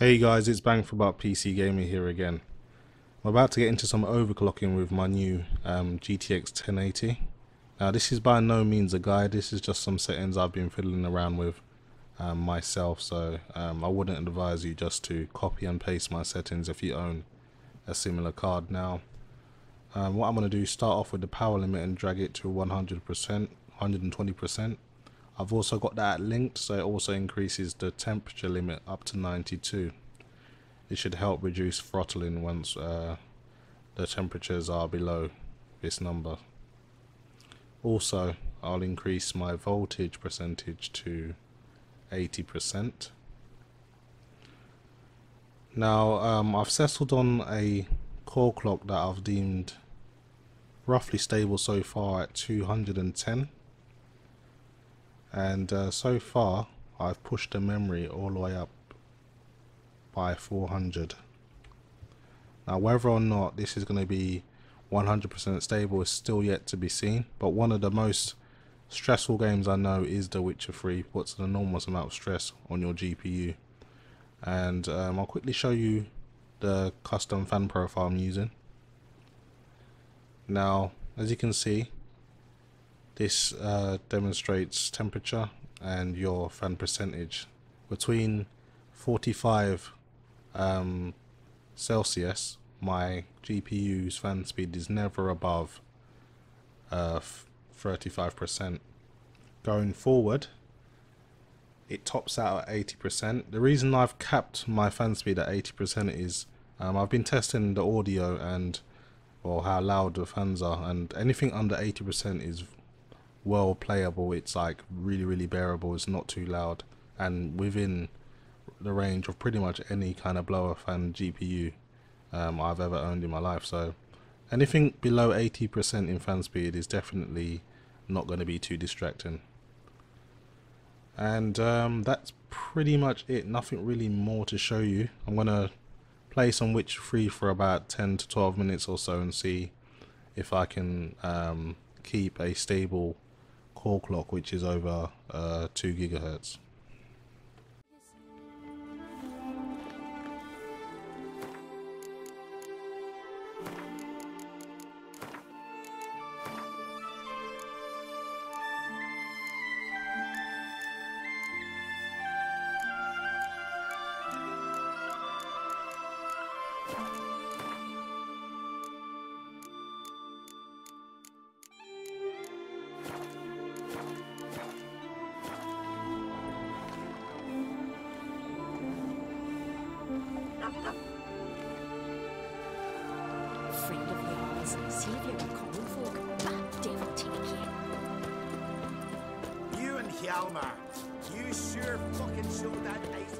Hey guys, it's Bang for Buck PC Gamer here again. I'm about to get into some overclocking with my new um, GTX 1080. Now this is by no means a guide, this is just some settings I've been fiddling around with um, myself, so um, I wouldn't advise you just to copy and paste my settings if you own a similar card. Now, um, what I'm going to do is start off with the power limit and drag it to 100%, 120%. I've also got that linked so it also increases the temperature limit up to 92. It should help reduce throttling once uh, the temperatures are below this number. Also, I'll increase my voltage percentage to 80%. Now, um, I've settled on a core clock that I've deemed roughly stable so far at 210 and uh, so far I've pushed the memory all the way up by 400 now whether or not this is going to be 100% stable is still yet to be seen but one of the most stressful games I know is The Witcher 3 puts an enormous amount of stress on your GPU and um, I'll quickly show you the custom fan profile I'm using. Now as you can see this uh, demonstrates temperature and your fan percentage. Between 45 um, Celsius, my GPU's fan speed is never above 35%. Uh, Going forward, it tops out at 80%. The reason I've capped my fan speed at 80% is um, I've been testing the audio and or how loud the fans are and anything under 80% is well playable. It's like really, really bearable. It's not too loud and within the range of pretty much any kind of blower fan GPU um, I've ever owned in my life. So anything below 80% in fan speed is definitely not going to be too distracting. And um, that's pretty much it. Nothing really more to show you. I'm going to play some Witcher 3 for about 10 to 12 minutes or so and see if I can um, keep a stable core clock which is over uh, 2 gigahertz. You. And Hjalmar, you sure fucking showed that ice.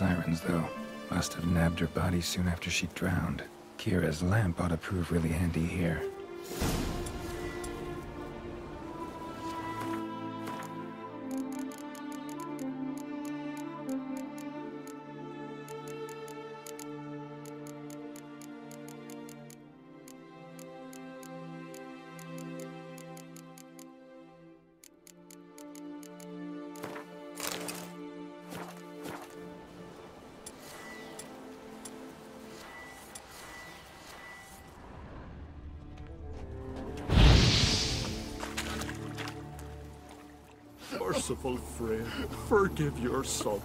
Sirens, though. Must have nabbed her body soon after she drowned. Keira's lamp ought to prove really handy here. Merciful Freya, forgive your sons.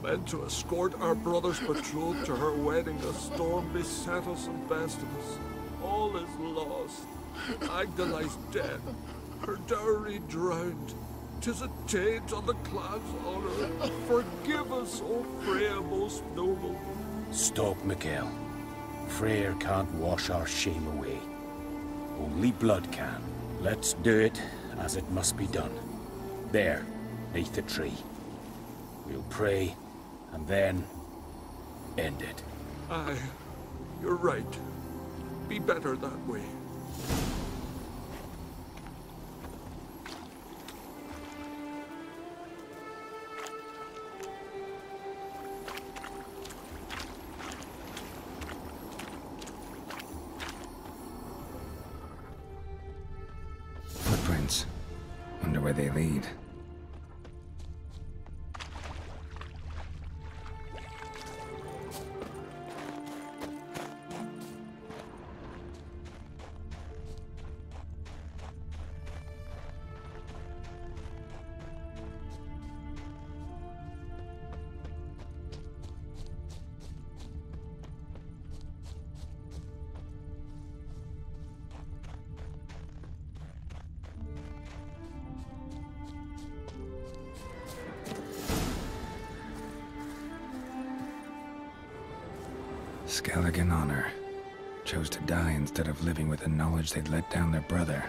Meant to escort our brother's betrothed to her wedding, a storm beset us and best of us. All is lost. Agdali's dead. Her dowry drowned. Tis a taint on the clan's honor. Forgive us, O Freya most noble. Stop, Mikael. Freyr can't wash our shame away. Only blood can. Let's do it as it must be done. There, neath the tree. We'll pray, and then... end it. Aye, you're right. Be better that way. Footprints. Wonder where they lead. Skelligan Honor chose to die instead of living with the knowledge they'd let down their brother.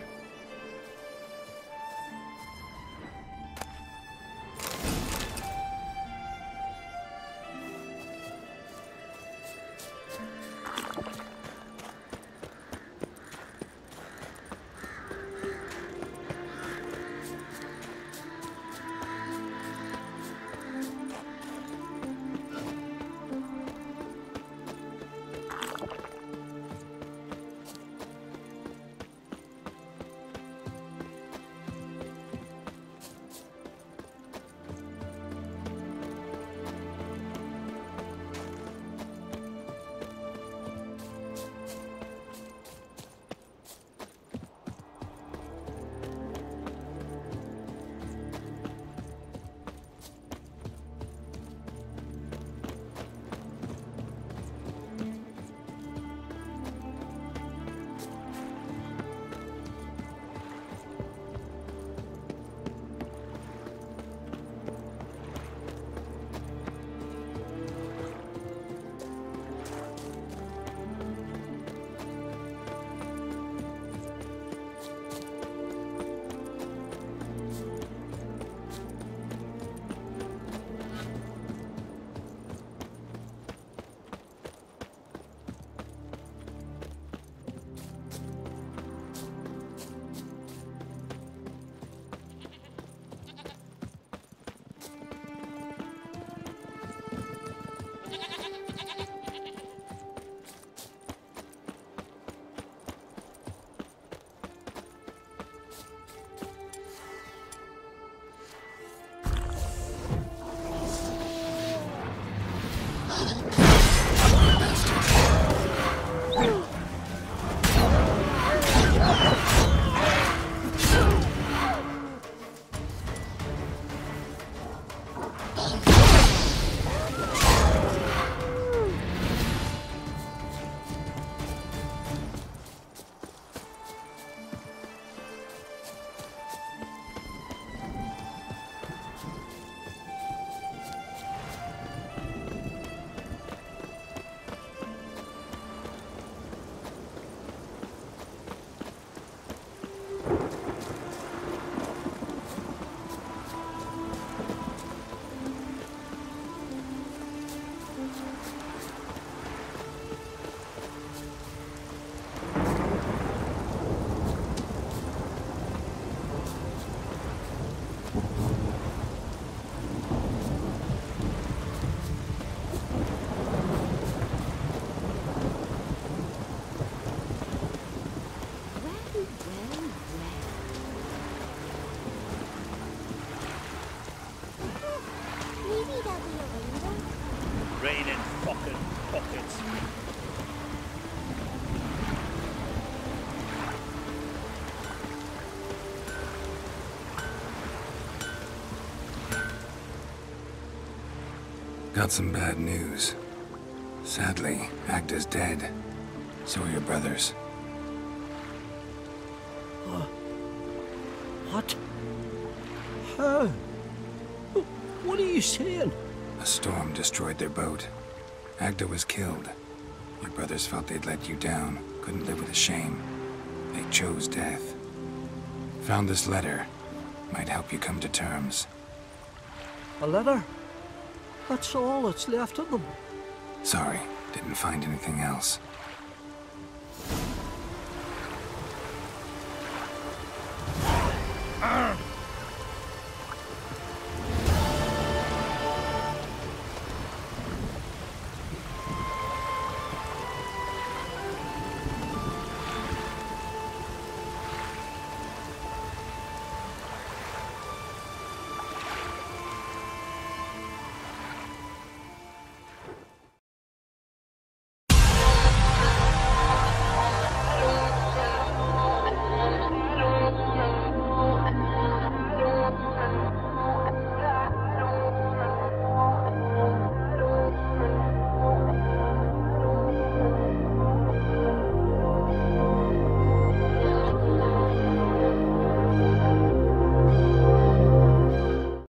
Got some bad news. Sadly, Agda's dead. So are your brothers. What? How? What are you saying? A storm destroyed their boat. Agda was killed. Your brothers felt they'd let you down, couldn't live with the shame. They chose death. Found this letter. Might help you come to terms. A letter? That's all that's left of them. Sorry, didn't find anything else.